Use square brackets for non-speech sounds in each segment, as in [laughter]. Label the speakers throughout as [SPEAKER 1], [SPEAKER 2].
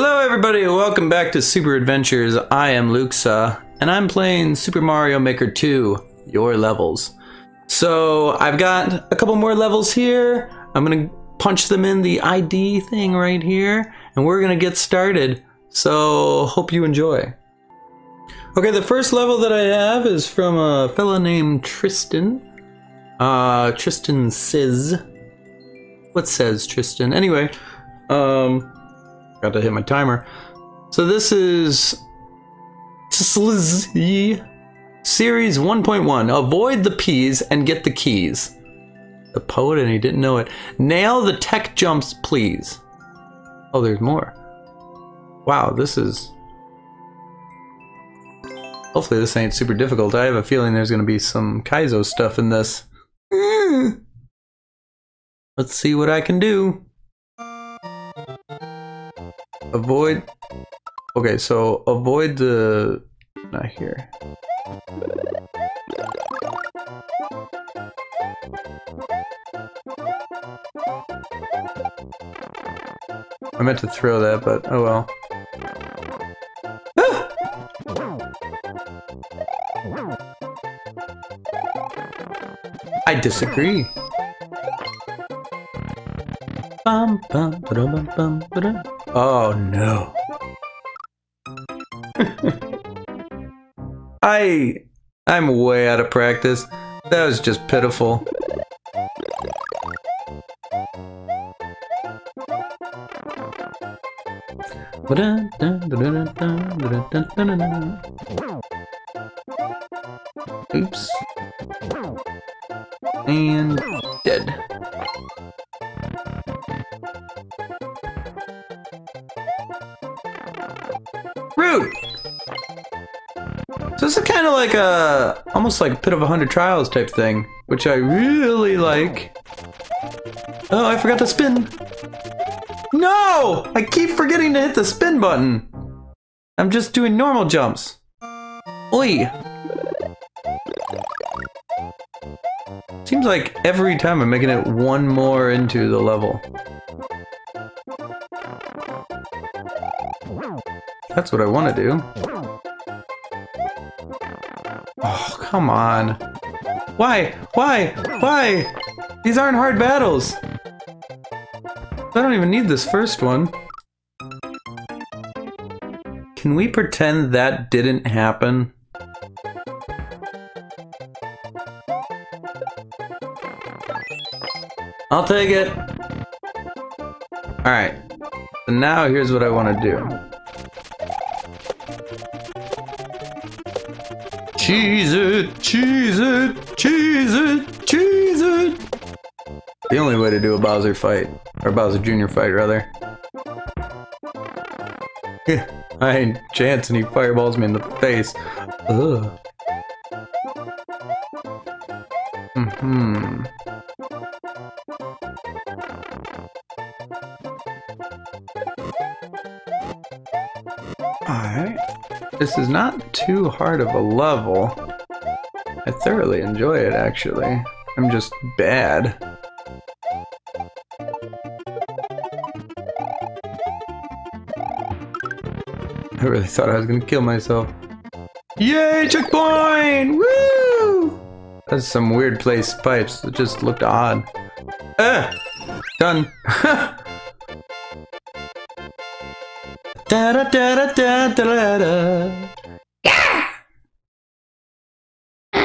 [SPEAKER 1] Hello everybody, welcome back to Super Adventures. I am Lukesa, and I'm playing Super Mario Maker 2, Your Levels. So, I've got a couple more levels here. I'm gonna punch them in the ID thing right here, and we're gonna get started. So, hope you enjoy. Okay, the first level that I have is from a fella named Tristan. Uh, Tristan says... What says Tristan? Anyway, um, got to hit my timer. So this is Series 1.1. Avoid the peas and get the keys. The poet and he didn't know it. Nail the tech jumps, please. Oh, there's more. Wow, this is... Hopefully this ain't super difficult. I have a feeling there's going to be some Kaizo stuff in this. Hmm. Let's see what I can do. Avoid. Okay, so avoid the. Not here. I meant to throw that, but oh well. I disagree. Bum, bum. Oh no. [laughs] I I'm way out of practice. That was just pitiful. Oops. And like a, almost like Pit of a Hundred Trials type thing, which I really like. Oh, I forgot to spin. No! I keep forgetting to hit the spin button. I'm just doing normal jumps. Oi! Seems like every time I'm making it one more into the level. That's what I want to do. Come on. Why? Why? Why? These aren't hard battles. I don't even need this first one. Can we pretend that didn't happen? I'll take it. Alright. So now here's what I want to do. Cheese it, cheese it, cheese it, cheese it. The only way to do a Bowser fight, or Bowser Jr. fight rather. [laughs] I ain't chance and he fireballs me in the face. Ugh. Mm-hmm. Alright. This is not too hard of a level. I thoroughly enjoy it, actually. I'm just bad. I really thought I was gonna kill myself. Yay, checkpoint! Woo! That's some weird placed pipes that just looked odd. Ah! Done. [laughs] Da da da da da da da. Yeah. All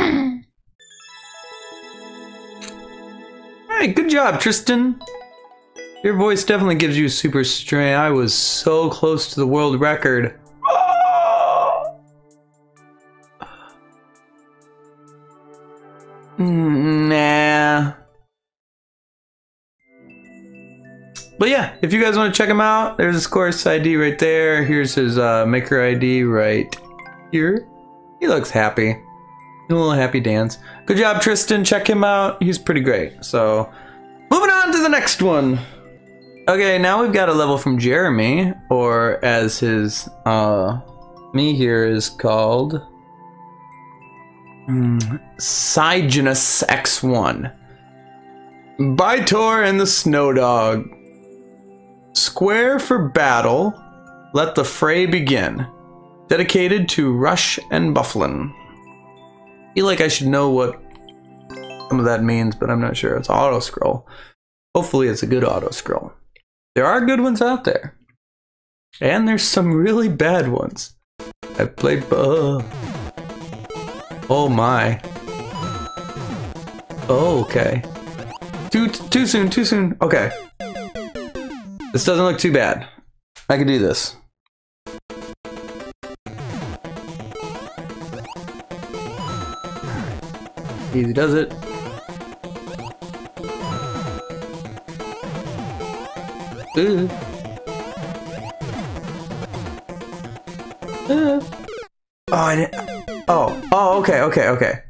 [SPEAKER 1] right, good job, Tristan. Your voice definitely gives you super strength. I was so close to the world record. Nah. But yeah, if you guys want to check him out, there's his course ID right there. Here's his uh, maker ID right here. He looks happy. A little happy dance. Good job, Tristan. Check him out. He's pretty great. So, moving on to the next one. Okay, now we've got a level from Jeremy, or as his uh, me here is called mm, Cygnus X1. By-Tor and the Snow Dog. Square for battle, Let the fray begin. Dedicated to Rush and Bufflin. feel like I should know what some of that means, but I'm not sure. It's auto scroll. Hopefully, it's a good auto scroll. There are good ones out there, and there's some really bad ones. I played. Uh, oh my. Oh, okay. Too too soon. Too soon. Okay. This doesn't look too bad. I can do this. Easy does it. Ooh. Uh. Oh, I didn't. Oh, oh, okay, okay, okay.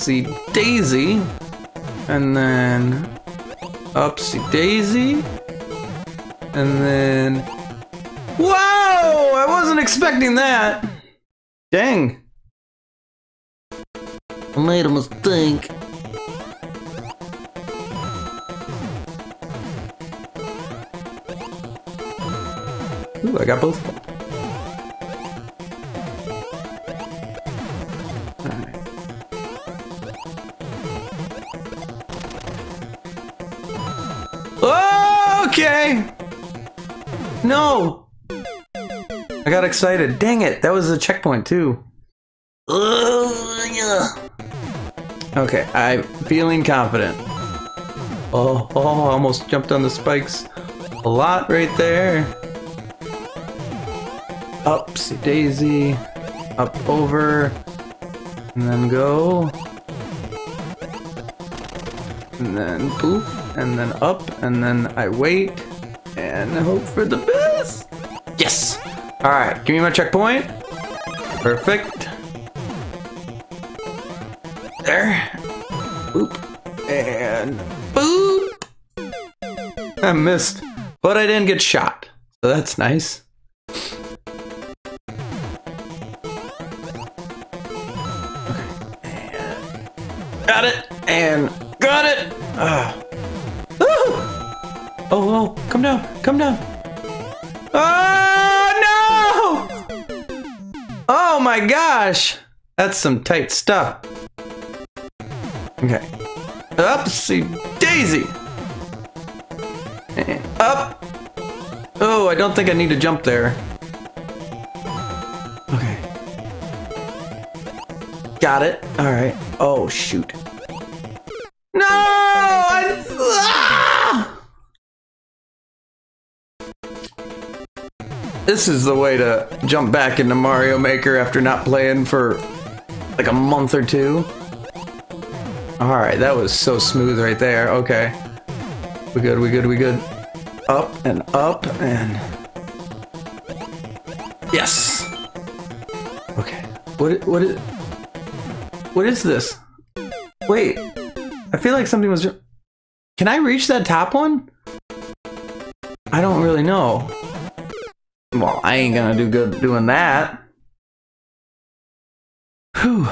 [SPEAKER 1] Upsy daisy, and then upsy daisy, and then. Whoa! I wasn't expecting that. Dang. I made a mistake. Ooh, I got both got excited. Dang it, that was a checkpoint too. Okay, I'm feeling confident. Oh, oh, almost jumped on the spikes. A lot right there. Upsy daisy. Up over. And then go. And then poof. And then up. And then I wait. And hope for the best. Yes! Alright, give me my checkpoint. Perfect. There. Boop. And boop. I missed. But I didn't get shot. So that's nice. Got it and got it. Ah. Oh, oh, come down, come down. Oh my gosh, that's some tight stuff. Okay, upsy daisy. Up. Oh, I don't think I need to jump there. Okay. Got it. All right. Oh shoot. No! I, ah! This is the way to jump back into Mario Maker after not playing for like a month or two. Alright, that was so smooth right there. Okay. We good, we good, we good. Up and up and... Yes! Okay. What, what is... What is this? Wait. I feel like something was... Can I reach that top one? I don't really know. Well, I ain't gonna do good doing that. Whew.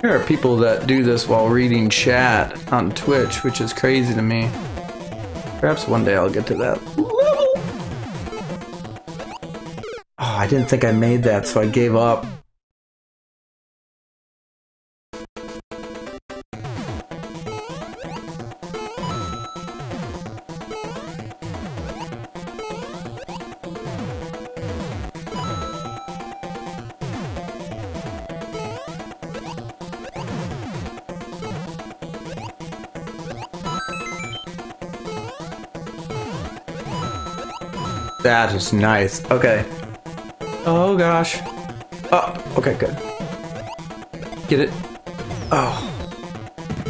[SPEAKER 1] There are people that do this while reading chat on Twitch, which is crazy to me. Perhaps one day I'll get to that level. Oh, I didn't think I made that, so I gave up. That is nice. Okay. Oh gosh. Oh, okay, good. Get it? Oh.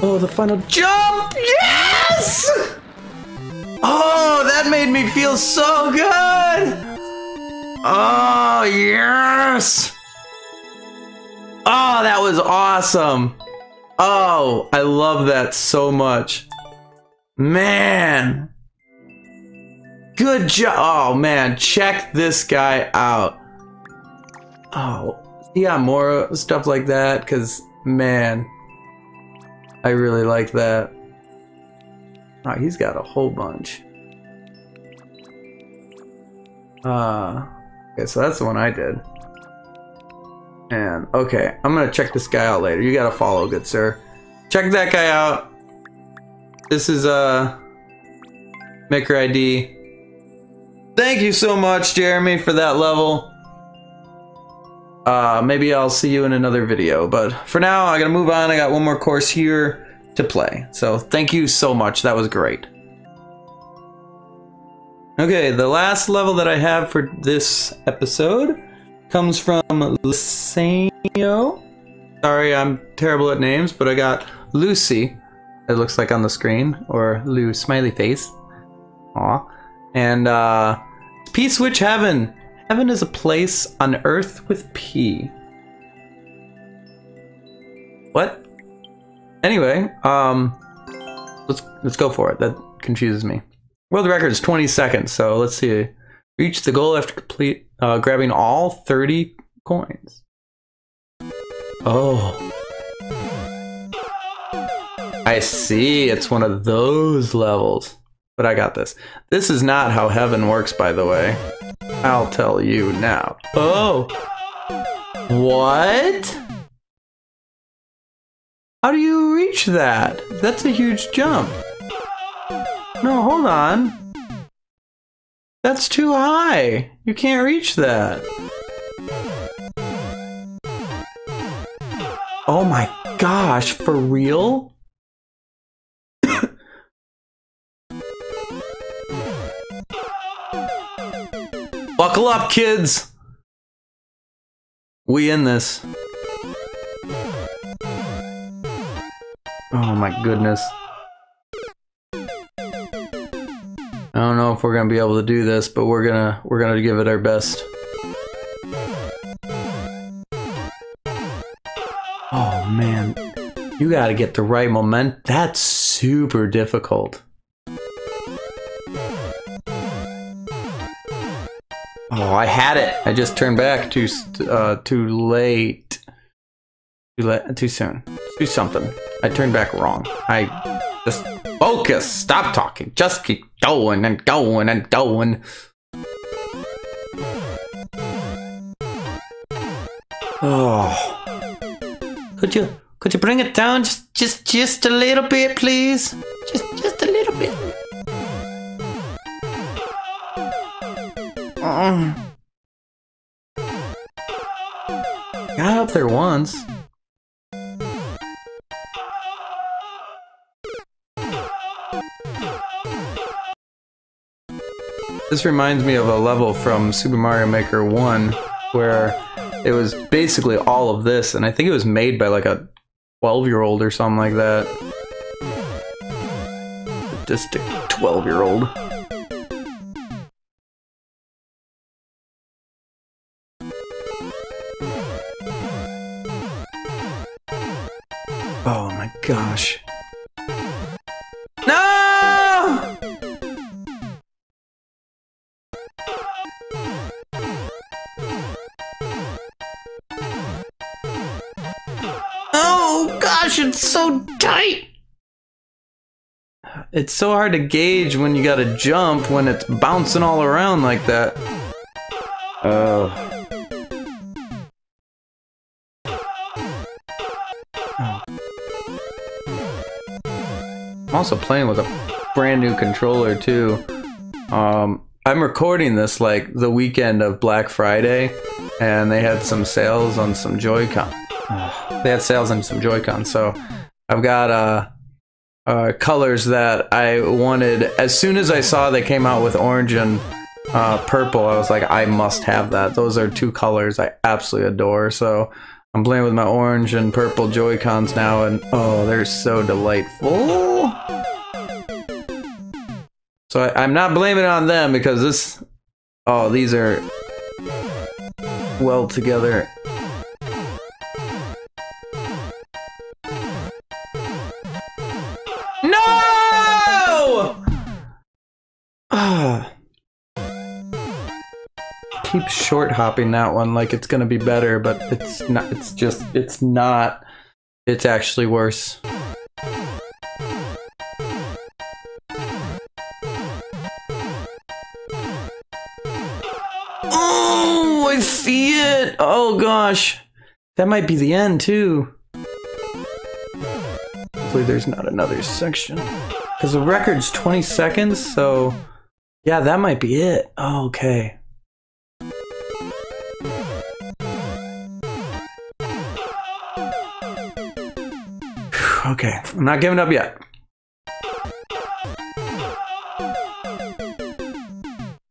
[SPEAKER 1] Oh, the final jump! Yes! Oh, that made me feel so good! Oh, yes! Oh, that was awesome! Oh, I love that so much. Man! Good job. Oh man, check this guy out. Oh, yeah, more stuff like that, because, man, I really like that. Oh, he's got a whole bunch. Uh, okay, so that's the one I did. And, okay, I'm gonna check this guy out later. You gotta follow, good sir. Check that guy out. This is, uh, Maker ID. Thank you so much, Jeremy, for that level. Uh, maybe I'll see you in another video, but for now, I gotta move on. I got one more course here to play. So thank you so much. That was great. Okay, the last level that I have for this episode comes from Lucenio. Sorry, I'm terrible at names, but I got Lucy, it looks like on the screen, or Lou Smiley Face. Aw. And, uh, P-Switch Heaven. Heaven is a place on earth with P. What? Anyway, um, let's let's go for it. That confuses me. World record is 20 seconds, so let's see. Reach the goal after complete uh, grabbing all 30 coins. Oh. I see. It's one of those levels. But I got this. This is not how heaven works, by the way. I'll tell you now. Oh. What? How do you reach that? That's a huge jump. No, hold on. That's too high. You can't reach that. Oh my gosh, for real? Buckle up, kids! We in this. Oh my goodness. I don't know if we're gonna be able to do this, but we're gonna we're gonna give it our best. Oh man, you gotta get the right moment. That's super difficult. Oh, I had it. I just turned back too uh, too late. Too late. Too soon. Do something. I turned back wrong. I just focus. Stop talking. Just keep going and going and going. Oh. Could you could you bring it down just just just a little bit, please? Just just a little Got up there once. This reminds me of a level from Super Mario Maker 1 where it was basically all of this, and I think it was made by like a 12 year old or something like that. Just a 12 year old. My gosh. Oh, gosh, it's so tight! It's so hard to gauge when you gotta jump when it's bouncing all around like that. Oh. Also playing with a brand new controller too. Um, I'm recording this like the weekend of Black Friday, and they had some sales on some Joy-Con [sighs] they had sales on some Joy-Con, so I've got uh, uh, colors that I wanted. As soon as I saw they came out with orange and uh, purple, I was like, I must have that. Those are two colors I absolutely adore. So I'm playing with my orange and purple Joy-Cons now, and oh, they're so delightful. So I, I'm not blaming on them because this, oh, these are well together keep short hopping that one like it's gonna be better, but it's not. It's just. It's not. It's actually worse. Oh, I see it. Oh gosh, that might be the end too. Hopefully, there's not another section because the record's 20 seconds. So, yeah, that might be it. Oh, okay. Okay, I'm not giving up yet.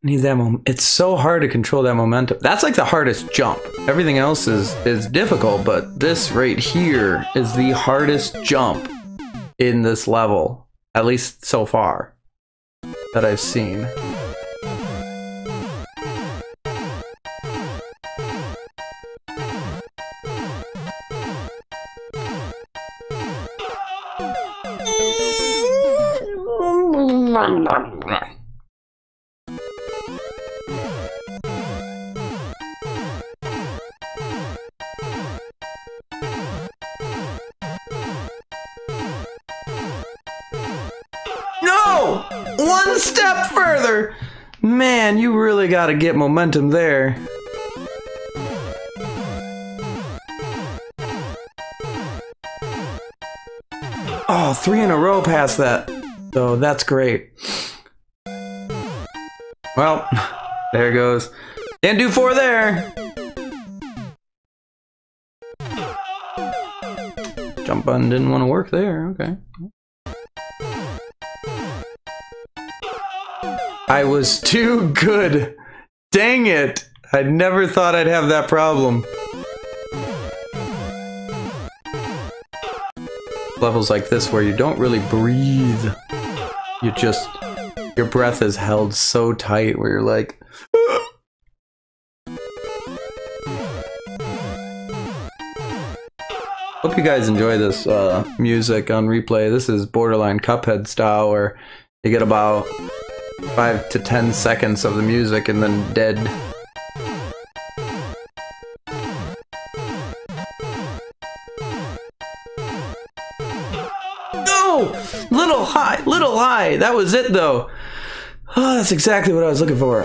[SPEAKER 1] Need that moment. It's so hard to control that momentum. That's like the hardest jump. Everything else is is difficult, but this right here is the hardest jump in this level, at least so far that I've seen. Gotta get momentum there. Oh, three in a row past that. So that's great. Well, [laughs] there goes. Can't do four there. Jump button didn't want to work there. Okay. I was too good. Dang it. I never thought I'd have that problem. Levels like this where you don't really breathe. You just, your breath is held so tight where you're like, [gasps] Hope you guys enjoy this uh, music on replay. This is borderline Cuphead style where you get about five to ten seconds of the music and then dead. No! Little high, little high. That was it though. [sighs] Oh, that's exactly what I was looking for.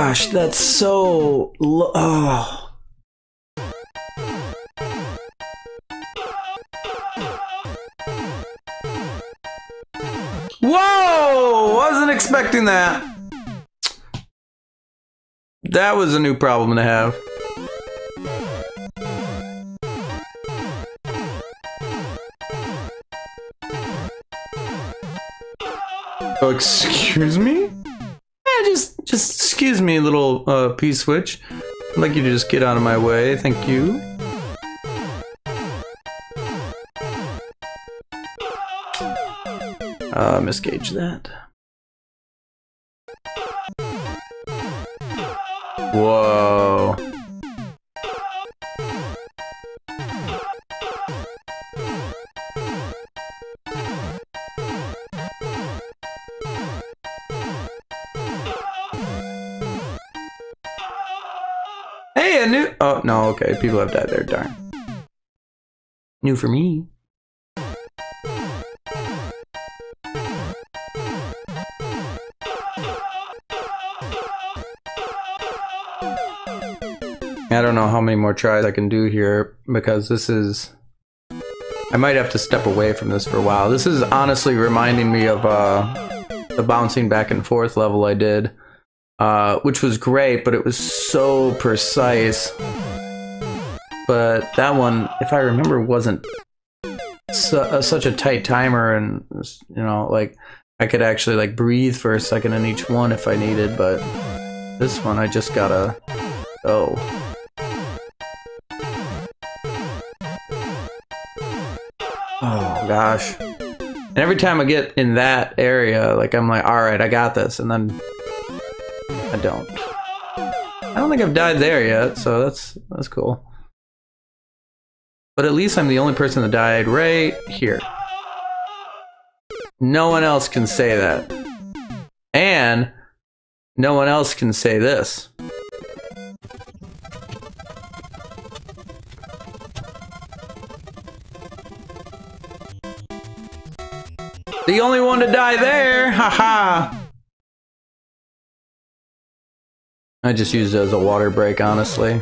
[SPEAKER 1] Gosh, that's so oh. Whoa! Wasn't expecting that. That was a new problem to have. Oh, excuse me? Just, just excuse me, little uh, P-switch. I'd like you to just get out of my way, thank you. Uh, misgauge that. Whoa. A new. Oh, no, okay. People have died there, darn. New for me. I don't know how many more tries I can do here because this is. I might have to step away from this for a while. This is honestly reminding me of uh, the bouncing back and forth level I did, uh, which was great, but it was so precise. But that one, if I remember, wasn't su uh, such a tight timer, and you know, like I could actually like breathe for a second in each one if I needed. But this one, I just gotta go. Oh gosh. And every time I get in that area, like I'm like, all right, I got this, and then I don't. I don't think I've died there yet, so that's that's cool. But at least I'm the only person that died right here. No one else can say that. And no one else can say this. The only one to die there! Haha! I just used it as a water break, honestly.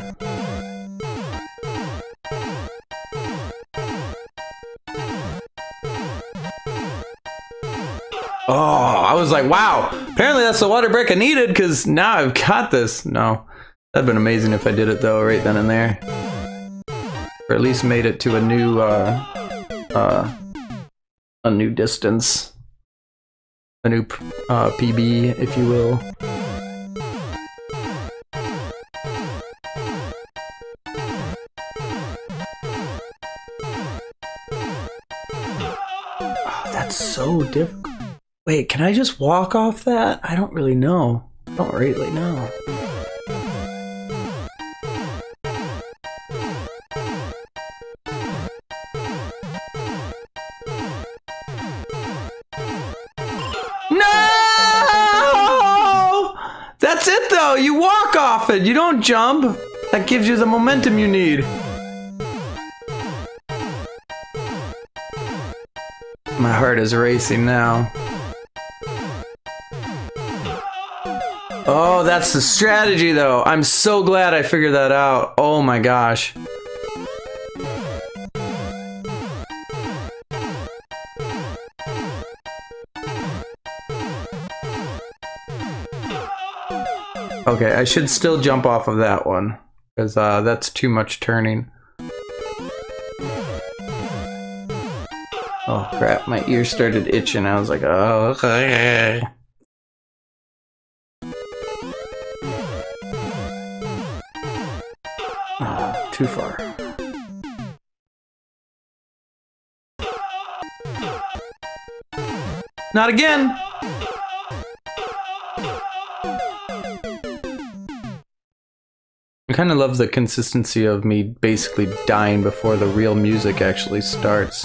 [SPEAKER 1] Oh, I was like, wow. Apparently that's the water break I needed because now I've got this. No, that'd been amazing if I did it though, right then and there. Or at least made it to a new, uh, uh, a new distance. A new uh, PB, if you will. Wait, can I just walk off that? I don't really know. I don't really know. No! That's it though. You walk off it. You don't jump. That gives you the momentum you need. My heart is racing now. Oh, that's the strategy though. I'm so glad I figured that out. Oh my gosh. Okay, I should still jump off of that one. Because uh, that's too much turning. Crap, my ear started itching. I was like, oh, okay. Oh, too far. Not again! I kind of love the consistency of me basically dying before the real music actually starts.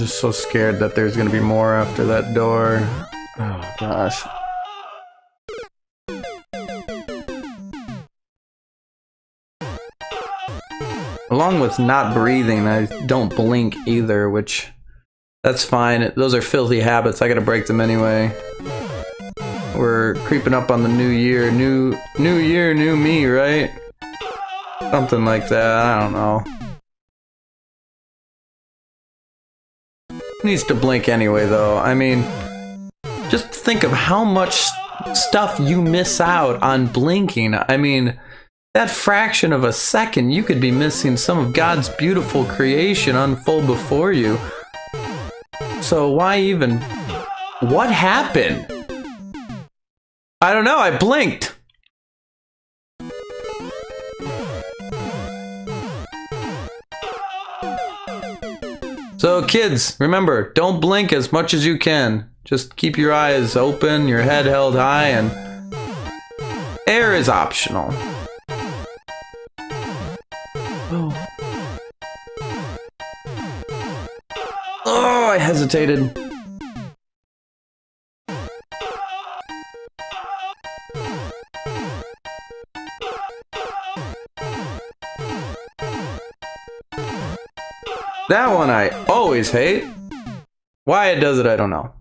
[SPEAKER 1] Just so scared that there's gonna be more after that door. Oh gosh. Along with not breathing, I don't blink either, which that's fine. Those are filthy habits. I gotta break them anyway. We're creeping up on the new year. New new year, new me, right? Something like that. I don't know. Needs to blink anyway, though. I mean, just think of how much stuff you miss out on blinking. I mean, that fraction of a second, you could be missing some of God's beautiful creation unfold before you. So why even... What happened? I don't know, I blinked. Kids, remember, don't blink as much as you can. Just keep your eyes open, your head held high, and air is optional. Oh, I hesitated. That one I always hate. Why it does it, I don't know.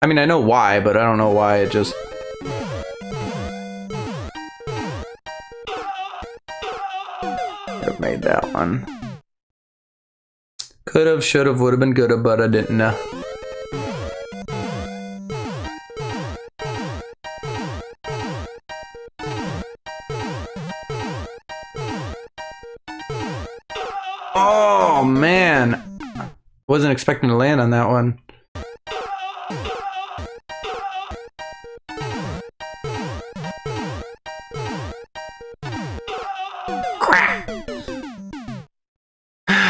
[SPEAKER 1] I mean, I know why, but I don't know why it just... Have made that one. Could have, should have, would have been good, but I didn't know. Oh man, wasn't expecting to land on that one. [sighs]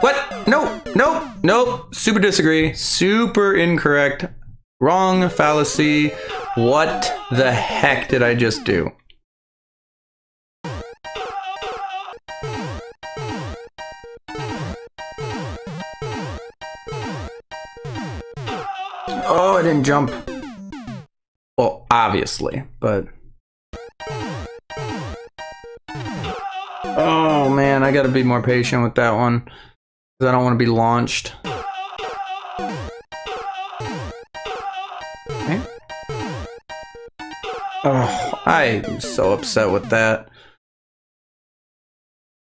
[SPEAKER 1] What? No. Nope, nope. Super disagree. Super incorrect. Wrong fallacy. What the heck did I just do? Oh, I didn't jump. Well, obviously, but... Oh man, I gotta be more patient with that one. Because I don't want to be launched. Oh, I'm so upset with that.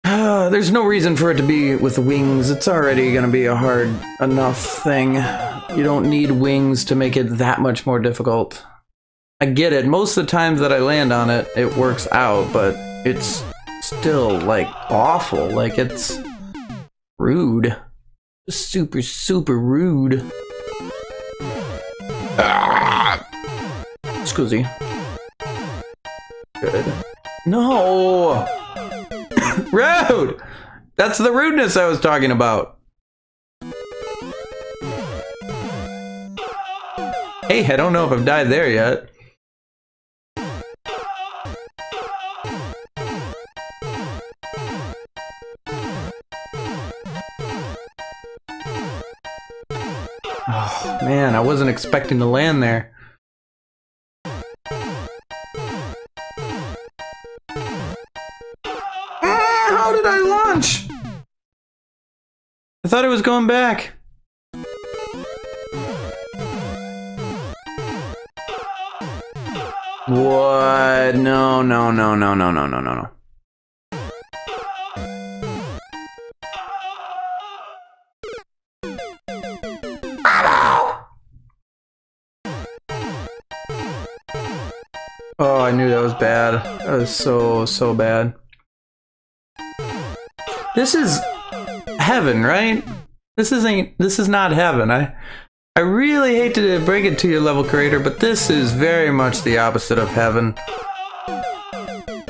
[SPEAKER 1] Uh, [sighs] there's no reason for it to be with wings. It's already gonna be a hard enough thing. You don't need wings to make it that much more difficult. I get it. Most of the times that I land on it, it works out, but it's still, like, awful. Like, it's rude. Super, super rude. Ah! Scusi. Good. No! [coughs] Rude! That's the rudeness I was talking about. Hey, I don't know if I've died there yet. Oh, man, I wasn't expecting to land there. I thought it was going back. What? No, no, no, no, no, no, no, no, no. Oh, I knew that was bad. That was so, so bad. This is heaven, right? This isn't, this is not heaven. I, I really hate to break it to you, level creator, but this is very much the opposite of heaven.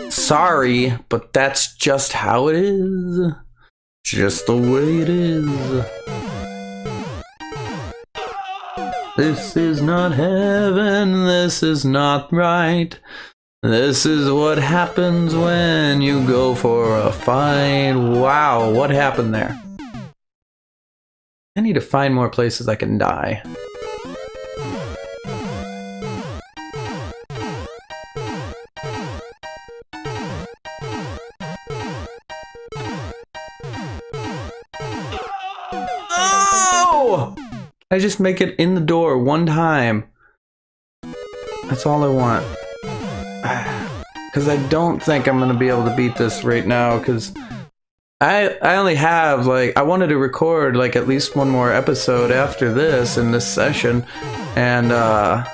[SPEAKER 1] Sorry, but that's just how it is. Just the way it is. This is not heaven, this is not right. This is what happens when you go for a fight. Wow, what happened there? I need to find more places I can die. I just make it in the door one time. That's all I want. [sighs] Because I don't think I'm going to be able to beat this right now, because I, I only have, like, I wanted to record, like, at least one more episode after this in this session, and, uh...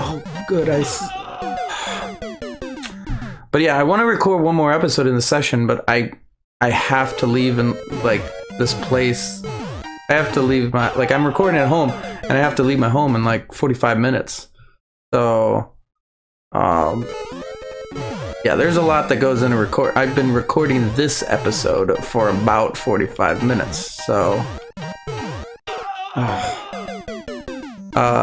[SPEAKER 1] Oh, good, I... But yeah, I want to record one more episode in the session, but I I have to leave in like this place. I have to leave my like I'm recording at home and I have to leave my home in like 45 minutes. So um yeah, there's a lot that goes into record. I've been recording this episode for about 45 minutes. So uh,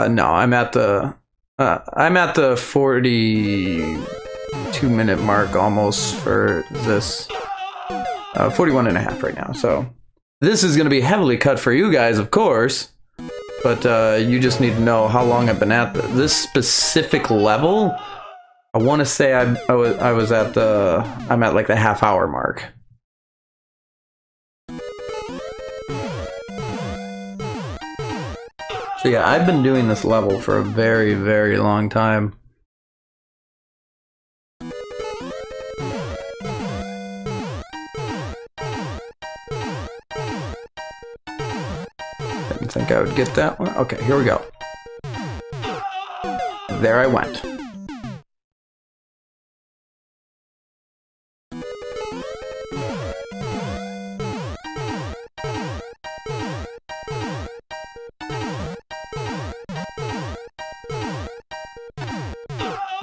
[SPEAKER 1] no, I'm at the uh, I'm at the 42 minute mark almost for this uh, 41 and a half right now. So this is going to be heavily cut for you guys, of course. But uh, you just need to know how long I've been at this specific level. I want to say I, I, was, I was at the, I'm at like the half hour mark. So yeah, I've been doing this level for a very, very long time. think I would get that one. Okay, here we go. There I went.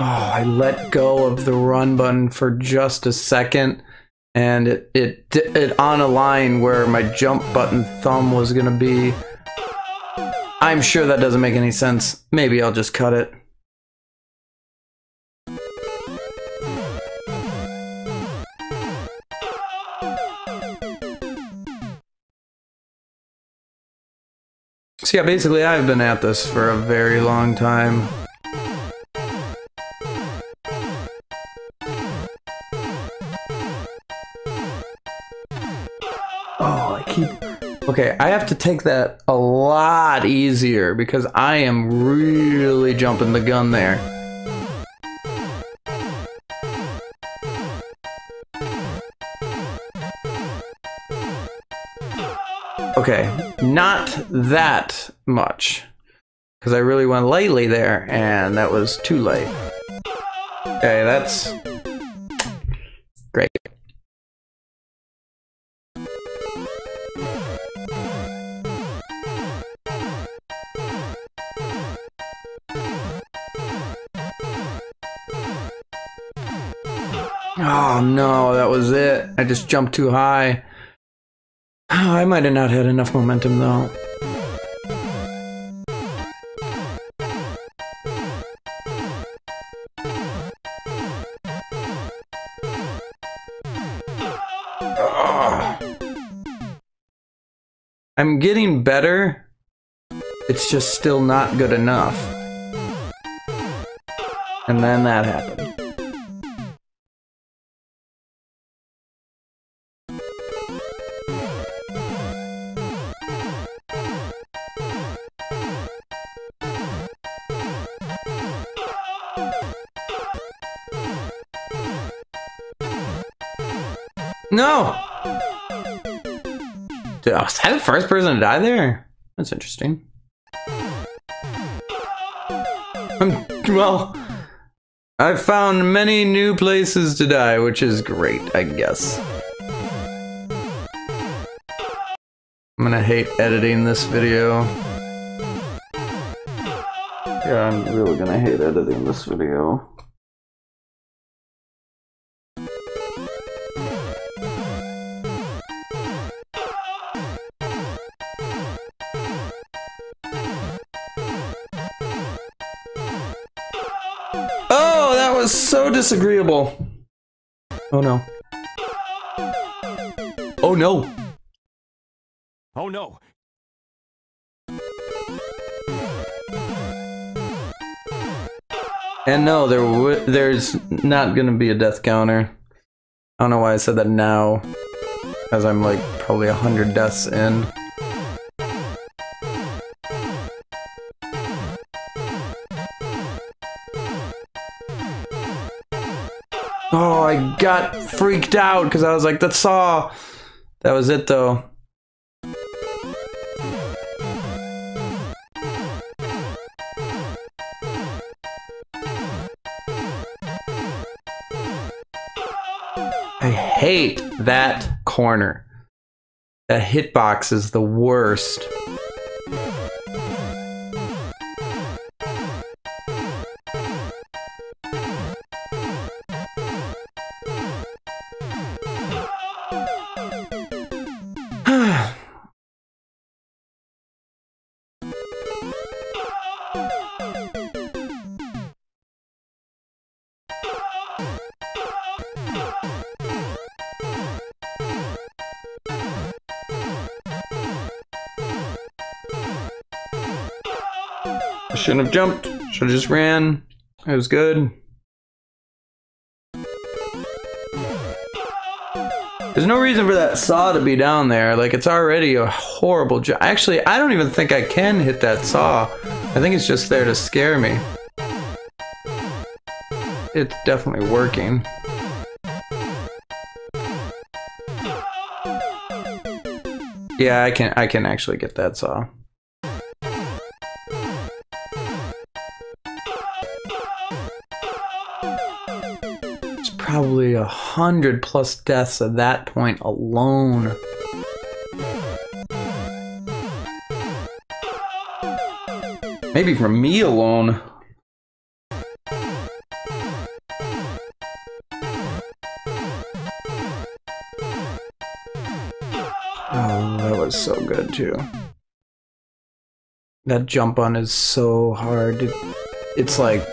[SPEAKER 1] Oh, I let go of the run button for just a second and it, it it on a line where my jump button thumb was gonna be. I'm sure that doesn't make any sense. Maybe I'll just cut it. So yeah, basically I've been at this for a very long time. Okay, I have to take that a lot easier because I am really jumping the gun there. Okay, not that much. Because I really went lightly there, and that was too late. Okay, that's... no, that was it. I just jumped too high. [sighs] I might have not had enough momentum though. [sighs] I'm getting better. It's just still not good enough. And then that happened. No! Dude, was I the first person to die there? That's interesting. Um, well, I've found many new places to die, which is great, I guess. I'm gonna hate editing this video. Yeah, I'm really gonna hate editing this video. Disagreeable. Oh no. Oh no.
[SPEAKER 2] Oh no!
[SPEAKER 1] And no, there w there's not gonna be a death counter. I don't know why I said that now, as I'm like probably a hundred deaths in. Oh, I got freaked out because I was like, that saw. That was it though. I hate that corner. That hitbox is the worst. Shouldn't have jumped. Should have just ran. It was good. There's no reason for that saw to be down there. Like, it's already a horrible job. Actually, I don't even think I can hit that saw. I think it's just there to scare me. It's definitely working. Yeah, I can I can actually get that saw. Probably a hundred plus deaths at that point alone. Maybe from me alone. Oh, that was so good too. That jump on is so hard. It's like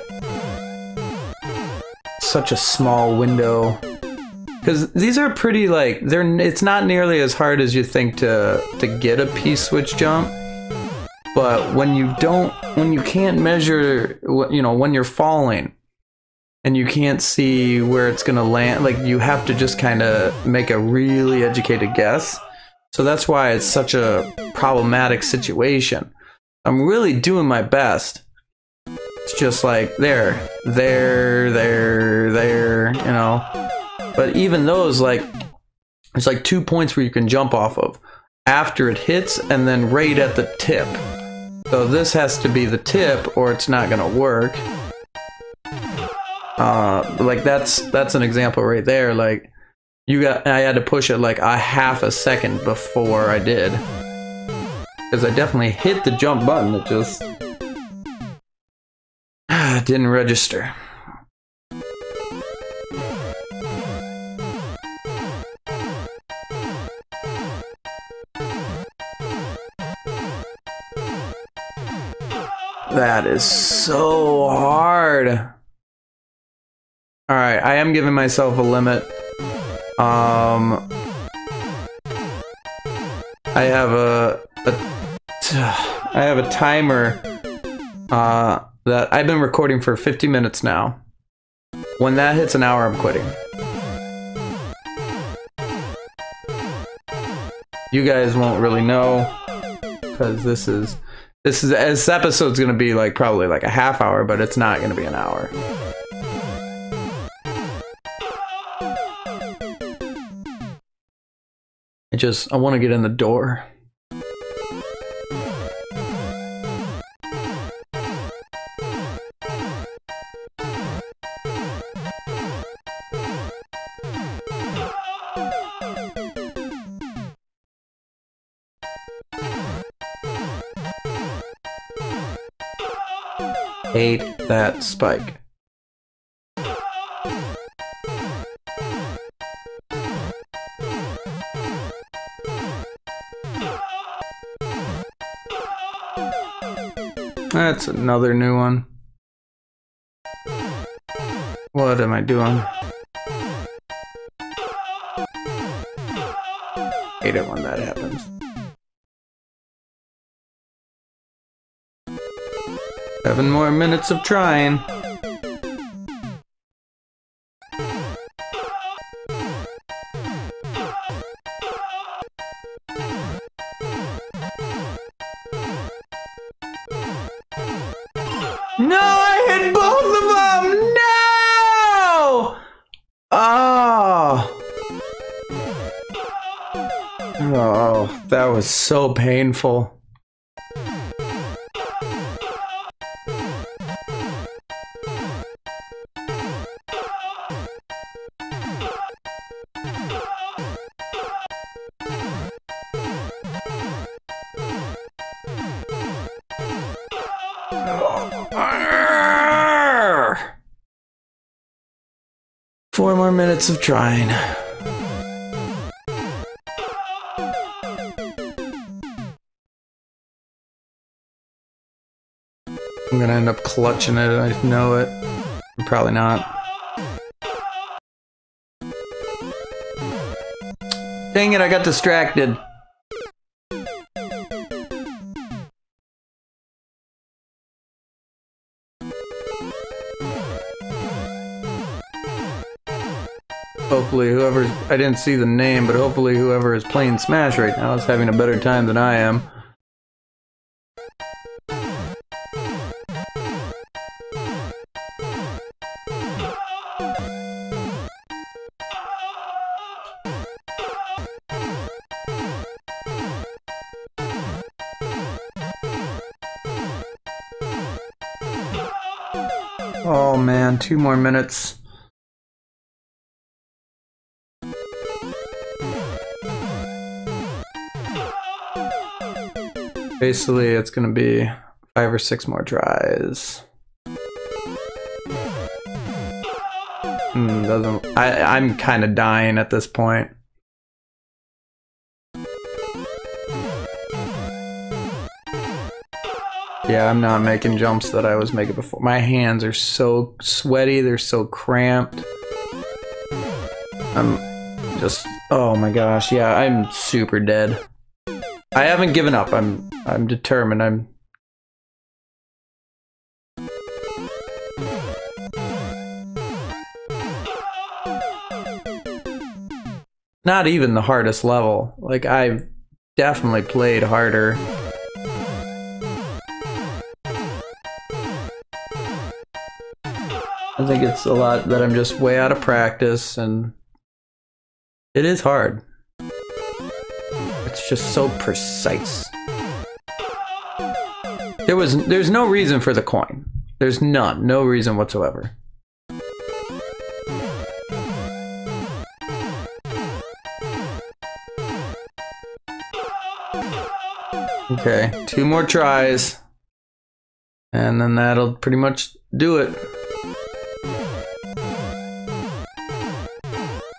[SPEAKER 1] such a small window. Because these are pretty like they're. It's not nearly as hard as you think to to get a P switch jump. But when you don't, when you can't measure, you know, when you're falling, and you can't see where it's gonna land, like you have to just kind of make a really educated guess. So that's why it's such a problematic situation. I'm really doing my best. It's just like there, there, there, there, you know. But even those, like, there's like two points where you can jump off of after it hits and then right at the tip. So this has to be the tip or it's not gonna work. Uh, like that's that's an example right there. Like you got, I had to push it like a half a second before I did, because I definitely hit the jump button. It just didn't register. That is so hard. All right, I am giving myself a limit. Um, I have a, a [sighs] I have a timer uh, that I've been recording for 50 minutes now. When that hits an hour, I'm quitting. You guys won't really know because this is this is this episode's gonna be like probably like a half hour, but it's not gonna be an hour. I just I want to get in the door. Hate that spike. That's another new one. What am I doing? Hate it when that happens. Seven more minutes of trying. No, I hit both of them! No! Oh. Oh, that was so painful. Of trying. I'm gonna end up clutching it, I know it. Probably not. Dang it, I got distracted. Hopefully whoever I didn't see the name, but hopefully whoever is playing Smash right now is having a better time than I am. Oh man, two more minutes. Basically, it's going to be five or six more tries. Mm, doesn't I? I'm kind of dying at this point. Yeah, I'm not making jumps that I was making before. My hands are so sweaty, they're so cramped. I'm just, oh my gosh, yeah, I'm super dead. I haven't given up. I'm I'm determined. I'm not even the hardest level. Like I've definitely played harder. I think it's a lot that I'm just way out of practice and it is hard. Just so precise. There was there's no reason for the coin. There's none, no reason whatsoever. Okay, two more tries. And then that'll pretty much do it.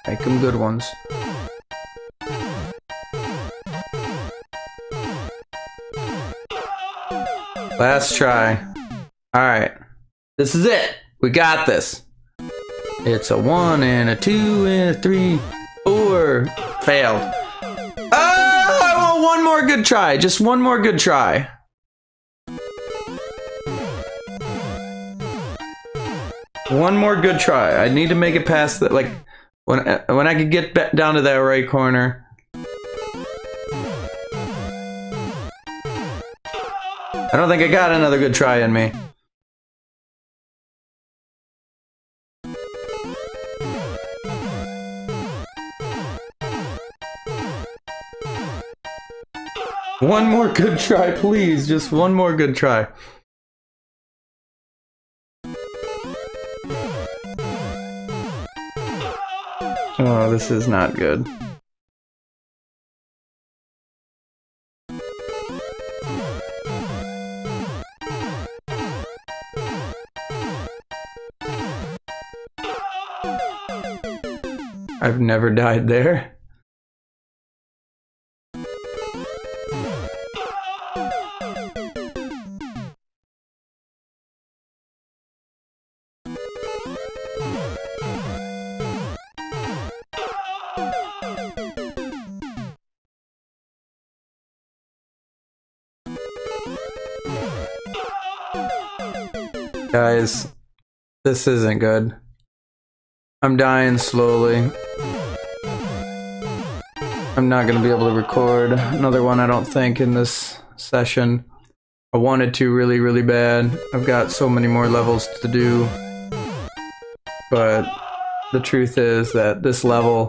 [SPEAKER 1] Make them good ones. Last try. Alright. This is it. We got this. It's a one and a two and a three, four. Failed. Ah, I want one more good try. Just one more good try. One more good try. I need to make it past that. Like when when I could get down to that right corner. I don't think I got another good try in me. One more good try, please. Just one more good try. Oh, this is not good. I've never died there. Guys, this isn't good. I'm dying slowly. I'm not going to be able to record another one, I don't think, in this session. I wanted to really, really bad. I've got so many more levels to do. But the truth is that this level,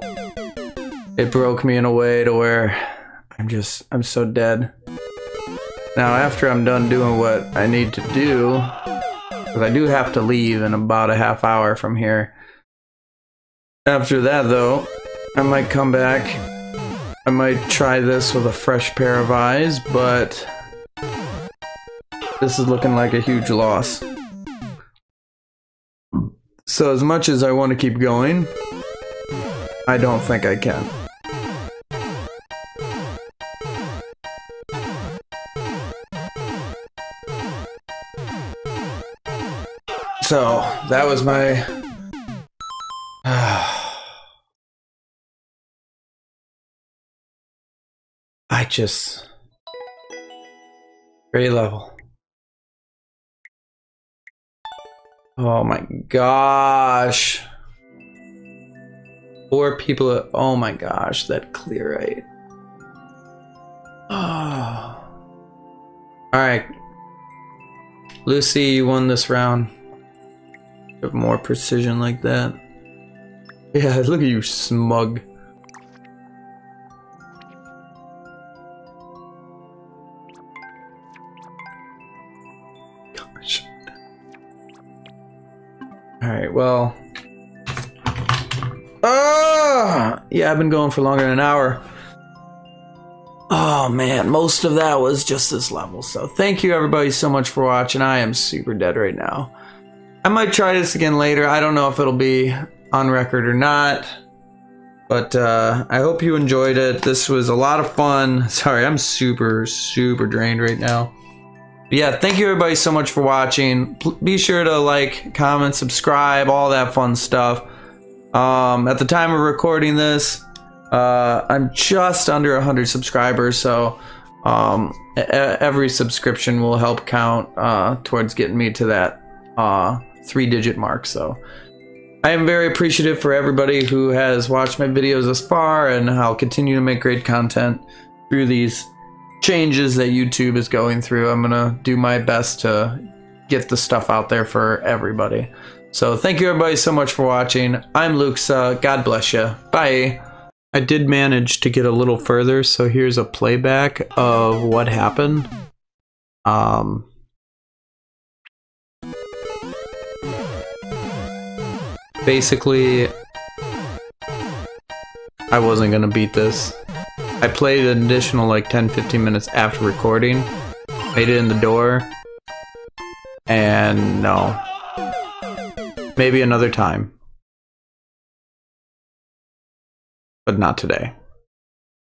[SPEAKER 1] it broke me in a way to where I'm just, I'm so dead. Now, after I'm done doing what I need to do, because I do have to leave in about a half hour from here. After that, though, I might come back. I might try this with a fresh pair of eyes, but this is looking like a huge loss. So as much as I want to keep going, I don't think I can. So that was my. [sighs] [sighs] I just. Great level. Oh my gosh. Four people. Oh my gosh, that clear rate. Oh. Alright. Lucy, you won this round have more precision like that. [laughs] Yeah, look at you, smug. Alright, well. Ah! Yeah, I've been going for longer than an hour. Oh man, most of that was just this level. So thank you everybody so much for watching. I am super dead right now. I might try this again later. I don't know if it'll be on record or not. But uh, I hope you enjoyed it. This was a lot of fun. [laughs] Sorry, I'm super, super drained right now. Yeah, thank you everybody so much for watching. Be sure to like, comment, subscribe, all that fun stuff. Um, at the time of recording this, uh, I'm just under 100 subscribers, so um, every subscription will help count uh, towards getting me to that uh, three digit mark. So I am very appreciative for everybody who has watched my videos thus far, and I'll continue to make great content through these changes that YouTube is going through. I'm gonna do my best to get the stuff out there for everybody. So thank you everybody so much for watching. I'm Lukesa. God bless you. Bye. I did manage to get a little further, so here's a playback of what happened. Um, basically, I wasn't gonna beat this. I played an additional like 10-15 minutes after recording, made it in the door, and no. Maybe another time. But not today.